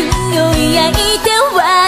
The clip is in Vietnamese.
君を焼いては